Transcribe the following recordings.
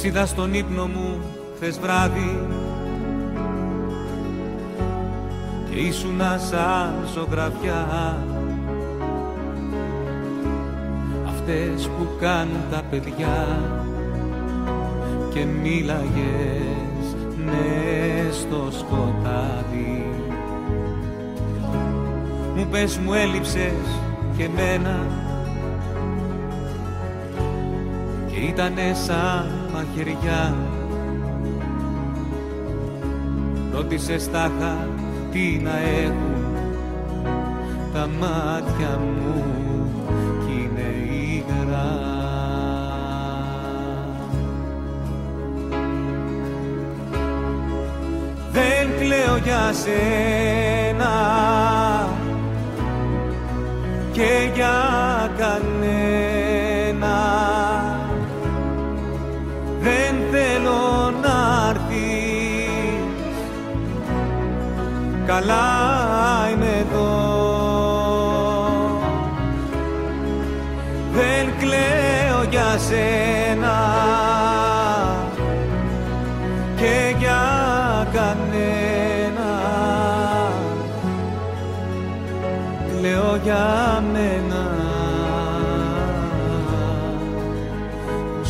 Σίδα στον ύπνο μου χθες βράδυ. Και ήσουνα σαν ζωγραφιά. Αυτές που κάνουν τα παιδιά και μίλαγες ναι στο σκοτάδι. Μου πες μου έλειψες και μένα και ήτανε σαν μαχαιριά. Ρώτησες τάχα τι να έχουν τα μάτια μου κι είναι υγρά. Δεν κλαίω για σένα και για κανένα καλά είμαι εδώ. Δεν κλαίω για σένα και για κανένα. Κλαίω για μένα. Που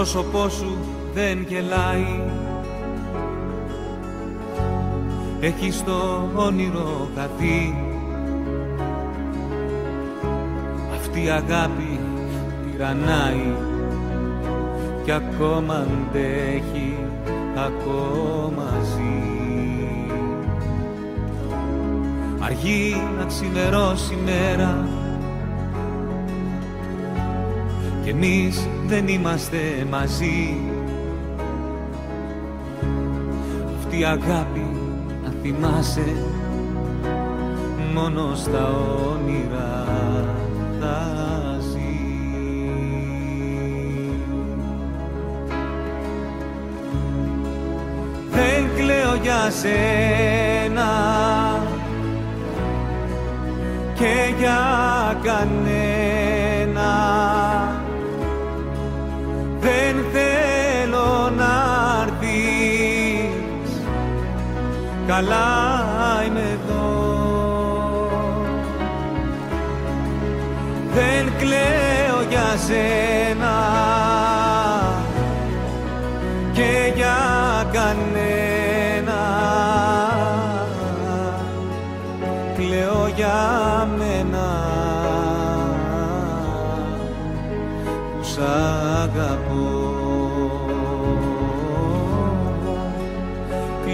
πρόσωπό σου δεν γελάει Έχεις το όνειρο καθεί Αυτή η αγάπη τυραννάει Κι ακόμα αντέχει, ακόμα ζει. Αργεί να ξημερώσει η μέρα κι εμείς δεν είμαστε μαζί. Αυτή η αγάπη να θυμάσαι μόνο στα όνειρα θα ζει. Δεν κλαίω για σένα και για κανένα καλά είμαι εδώ. Δεν κλαίω για σένα και για κανένα. Κλαίω για μένα που σ' αγαπώ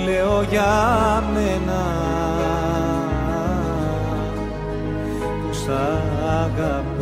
κλαίω για μένα. Που σ' αγαπώ